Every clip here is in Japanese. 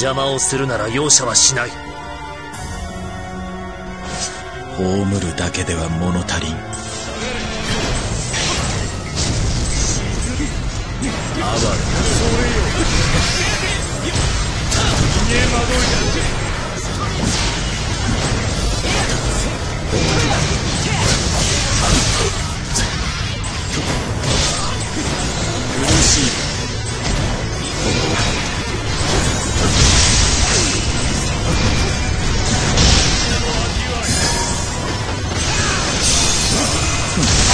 邪魔をするなら容赦はしない。葬るだけでは物足りん。哀れ。逃げ惑いだ Hmm.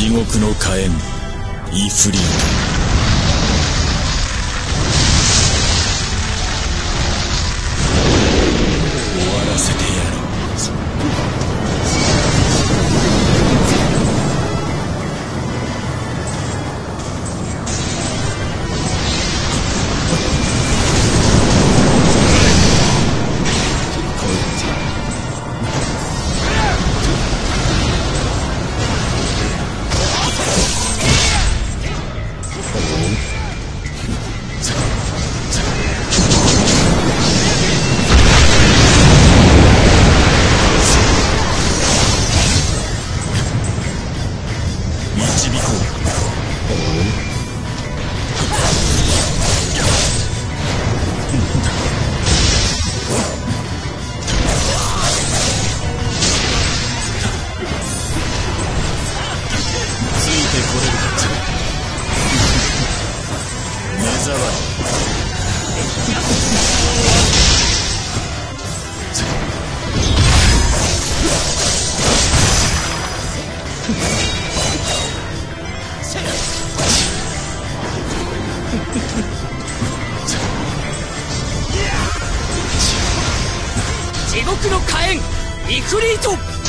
地獄の火炎イフリー。ト地獄の火炎イフリート。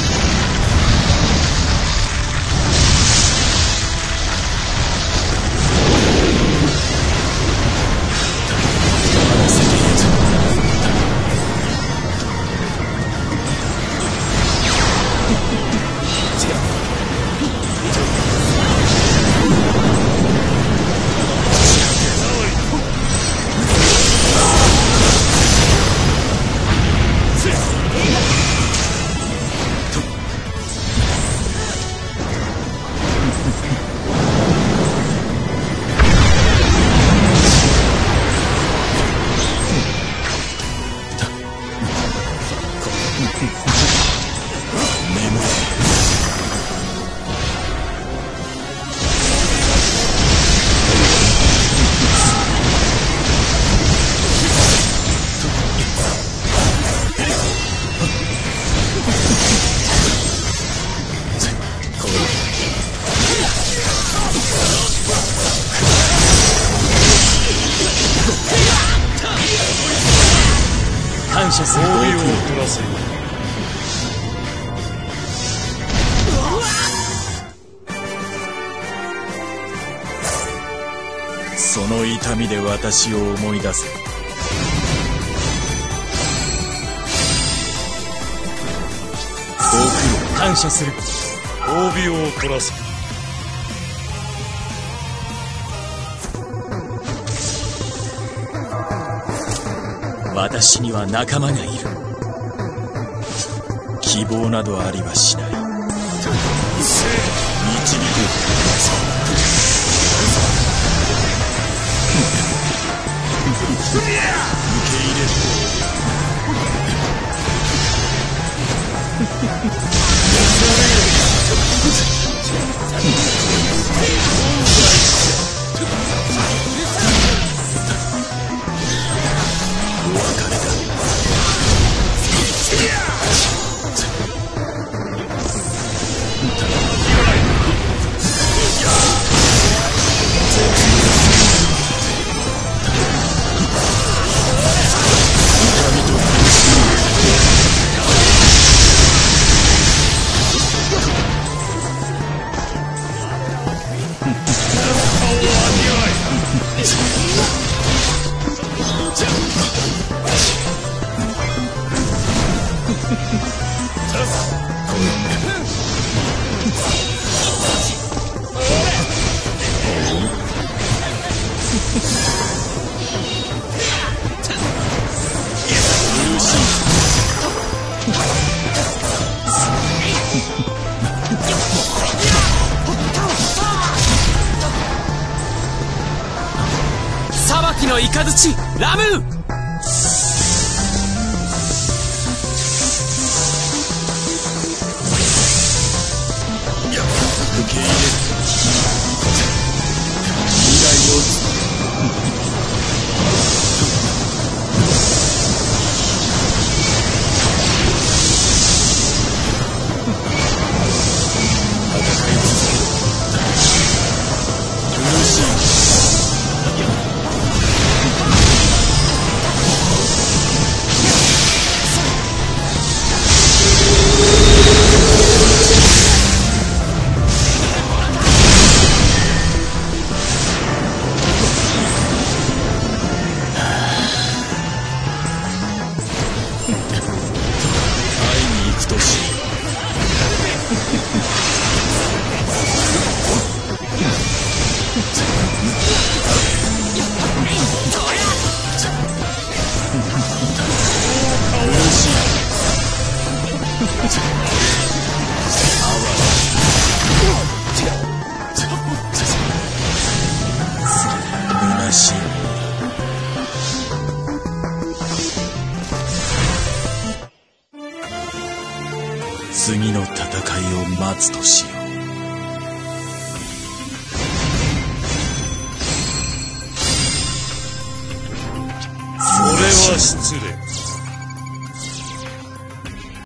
感謝する。褒美をらせ。その痛みで私を思い出せ。感謝する。褒美を送らせ。私には仲間がいる。希望などありはしない。導この雷ラム受け入れる次の戦いを待つとしよう。それは失礼。